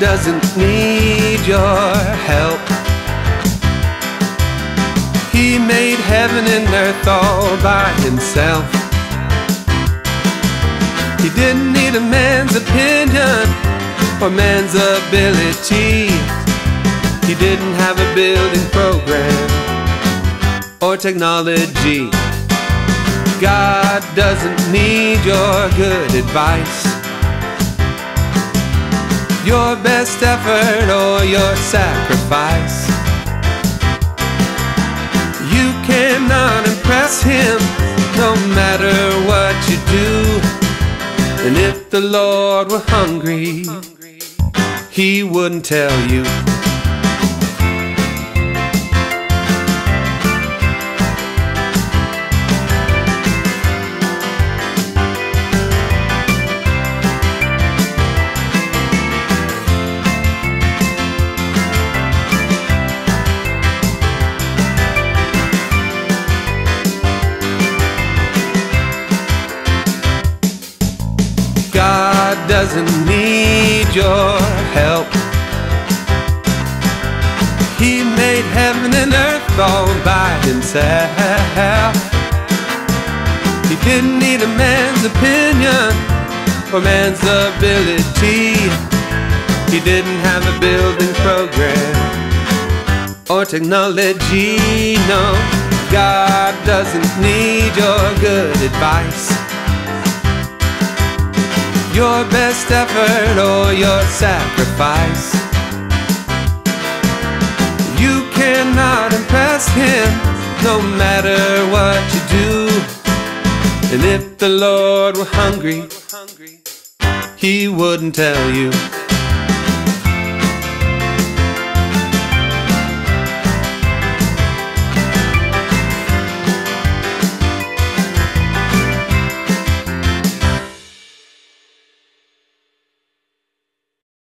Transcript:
doesn't need your help. He made heaven and earth all by himself. He didn't need a man's opinion or man's ability. He didn't have a building program or technology. God doesn't need your good advice, your best effort, or your sacrifice. You cannot impress Him no matter what you do. And if the Lord were hungry, He wouldn't tell you. God doesn't need your help. He made heaven and earth all by himself. He didn't need a man's opinion or man's ability. He didn't have a building program or technology. No, God doesn't need your good advice your best effort or your sacrifice. You cannot impress him no matter what you do. And if the Lord were hungry, he wouldn't tell you.